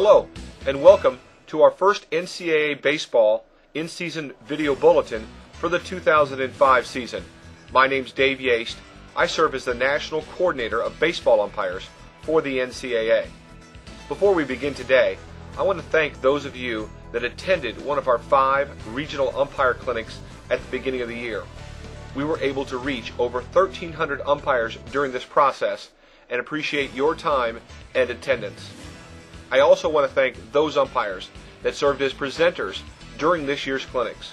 Hello, and welcome to our first NCAA Baseball in season video bulletin for the 2005 season. My name's Dave Yeast. I serve as the National Coordinator of Baseball Umpires for the NCAA. Before we begin today, I want to thank those of you that attended one of our five regional umpire clinics at the beginning of the year. We were able to reach over 1,300 umpires during this process and appreciate your time and attendance. I also want to thank those umpires that served as presenters during this year's clinics.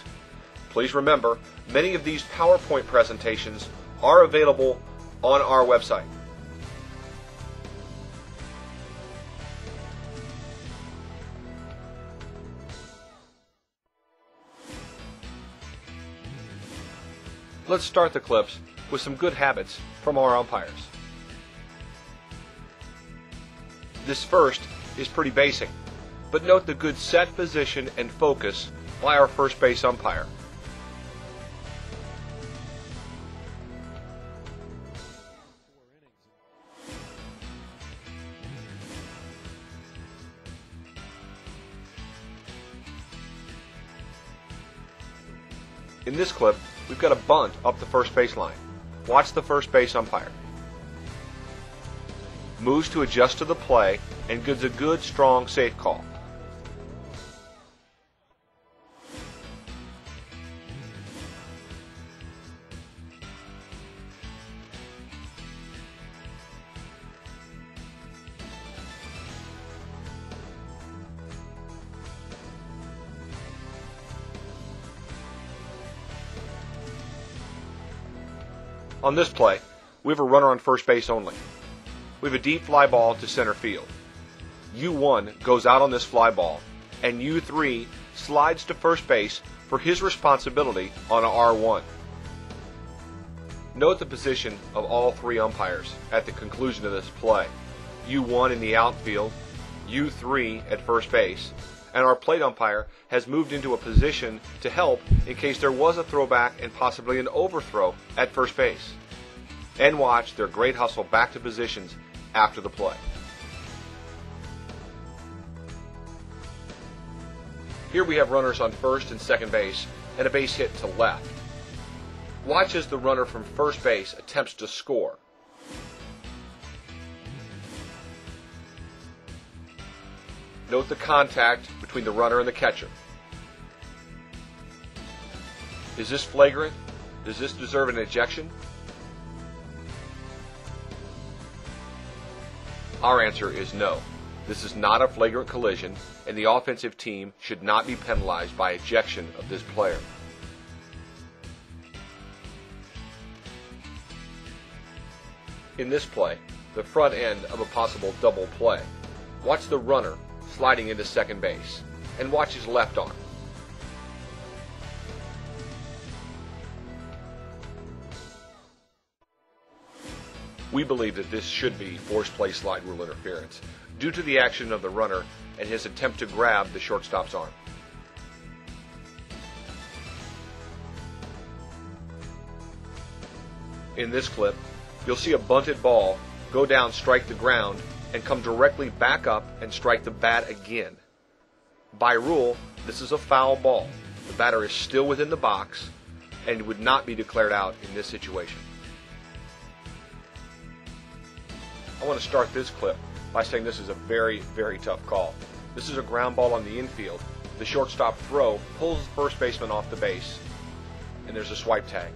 Please remember, many of these PowerPoint presentations are available on our website. Let's start the clips with some good habits from our umpires. This first is pretty basic, but note the good set position and focus by our first base umpire. In this clip, we've got a bunt up the first baseline. Watch the first base umpire. Moves to adjust to the play and gives a good, strong, safe call. On this play, we have a runner on first base only. We have a deep fly ball to center field. U1 goes out on this fly ball, and U3 slides to first base for his responsibility on a R1. Note the position of all three umpires at the conclusion of this play. U1 in the outfield, U3 at first base, and our plate umpire has moved into a position to help in case there was a throwback and possibly an overthrow at first base. And watch their great hustle back to positions after the play. Here we have runners on first and second base and a base hit to left. Watch as the runner from first base attempts to score. Note the contact between the runner and the catcher. Is this flagrant? Does this deserve an ejection? Our answer is no. This is not a flagrant collision, and the offensive team should not be penalized by ejection of this player. In this play, the front end of a possible double play, watch the runner sliding into second base, and watch his left arm. We believe that this should be forced play slide rule interference due to the action of the runner and his attempt to grab the shortstop's arm. In this clip, you'll see a bunted ball go down, strike the ground, and come directly back up and strike the bat again. By rule, this is a foul ball. The batter is still within the box and would not be declared out in this situation. I want to start this clip by saying this is a very, very tough call. This is a ground ball on the infield. The shortstop throw pulls the first baseman off the base, and there's a swipe tag.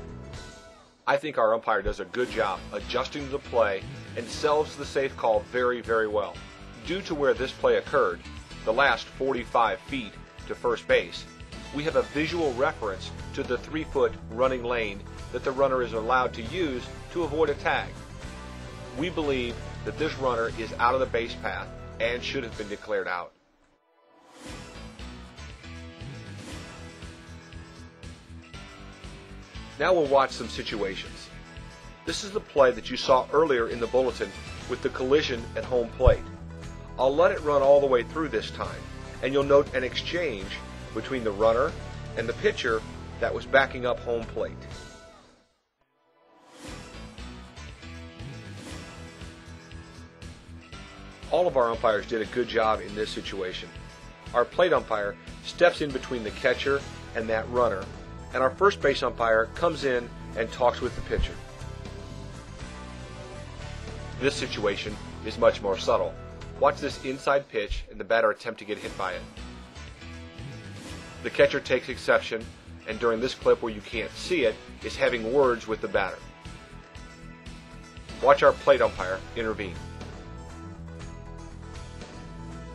I think our umpire does a good job adjusting the play and sells the safe call very, very well. Due to where this play occurred, the last 45 feet to first base, we have a visual reference to the three foot running lane that the runner is allowed to use to avoid a tag. We believe that this runner is out of the base path and should have been declared out. Now we'll watch some situations. This is the play that you saw earlier in the bulletin with the collision at home plate. I'll let it run all the way through this time, and you'll note an exchange between the runner and the pitcher that was backing up home plate. All of our umpires did a good job in this situation. Our plate umpire steps in between the catcher and that runner, and our first base umpire comes in and talks with the pitcher. This situation is much more subtle. Watch this inside pitch and the batter attempt to get hit by it. The catcher takes exception, and during this clip where you can't see it, is having words with the batter. Watch our plate umpire intervene.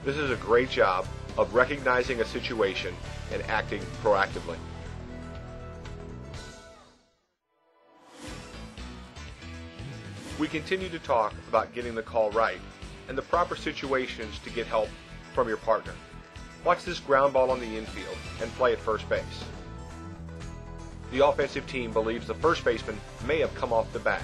This is a great job of recognizing a situation and acting proactively. We continue to talk about getting the call right and the proper situations to get help from your partner. Watch this ground ball on the infield and play at first base. The offensive team believes the first baseman may have come off the bag.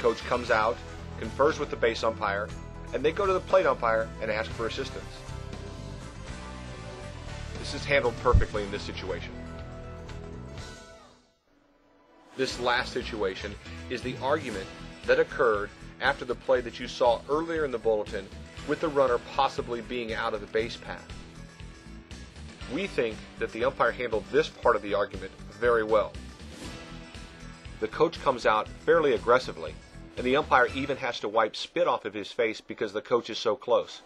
Coach comes out, confers with the base umpire, and they go to the plate umpire and ask for assistance. This is handled perfectly in this situation. This last situation is the argument that occurred after the play that you saw earlier in the bulletin with the runner possibly being out of the base path. We think that the umpire handled this part of the argument very well the coach comes out fairly aggressively, and the umpire even has to wipe spit off of his face because the coach is so close.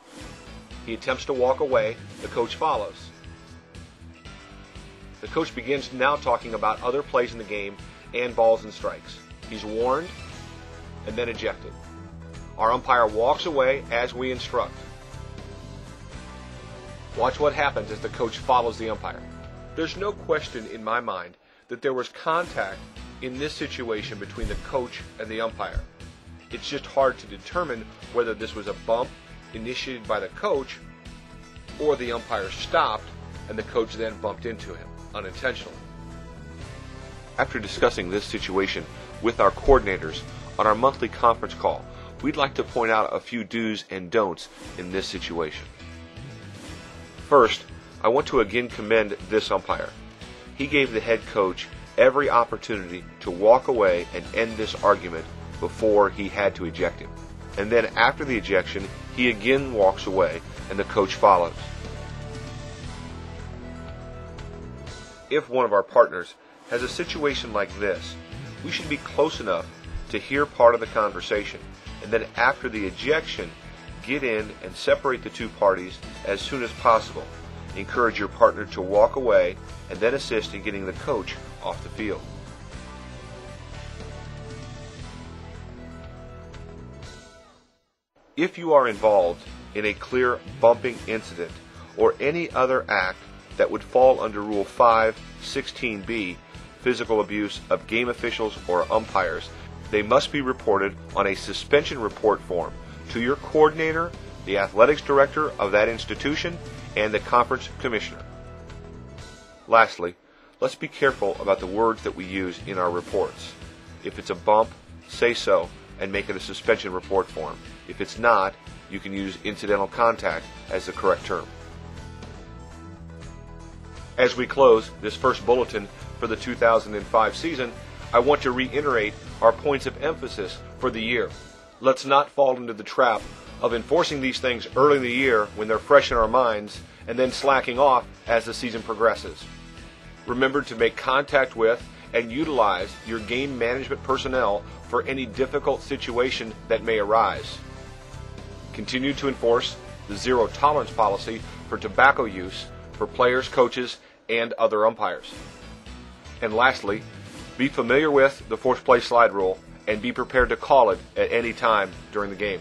He attempts to walk away, the coach follows. The coach begins now talking about other plays in the game and balls and strikes. He's warned and then ejected. Our umpire walks away as we instruct. Watch what happens as the coach follows the umpire. There's no question in my mind that there was contact in this situation between the coach and the umpire. It's just hard to determine whether this was a bump initiated by the coach or the umpire stopped and the coach then bumped into him unintentionally. After discussing this situation with our coordinators on our monthly conference call, we'd like to point out a few do's and don'ts in this situation. First, I want to again commend this umpire. He gave the head coach every opportunity to walk away and end this argument before he had to eject him. And then after the ejection, he again walks away and the coach follows. If one of our partners has a situation like this, we should be close enough to hear part of the conversation and then after the ejection, get in and separate the two parties as soon as possible. Encourage your partner to walk away and then assist in getting the coach off the field. If you are involved in a clear bumping incident or any other act that would fall under Rule 516B, physical abuse of game officials or umpires, they must be reported on a suspension report form to your coordinator, the athletics director of that institution, and the conference commissioner. Lastly, let's be careful about the words that we use in our reports. If it's a bump, say so and make it a suspension report form. If it's not, you can use incidental contact as the correct term. As we close this first bulletin for the 2005 season, I want to reiterate our points of emphasis for the year. Let's not fall into the trap of enforcing these things early in the year when they're fresh in our minds and then slacking off as the season progresses. Remember to make contact with and utilize your game management personnel for any difficult situation that may arise. Continue to enforce the zero tolerance policy for tobacco use for players, coaches, and other umpires. And lastly, be familiar with the forced play slide rule and be prepared to call it at any time during the game.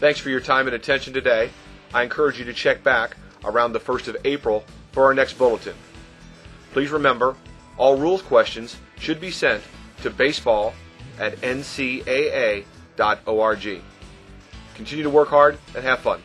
Thanks for your time and attention today. I encourage you to check back around the 1st of April for our next bulletin. Please remember, all rules questions should be sent to baseball at ncaa.org. Continue to work hard and have fun.